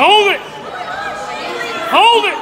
Hold it. Hold it.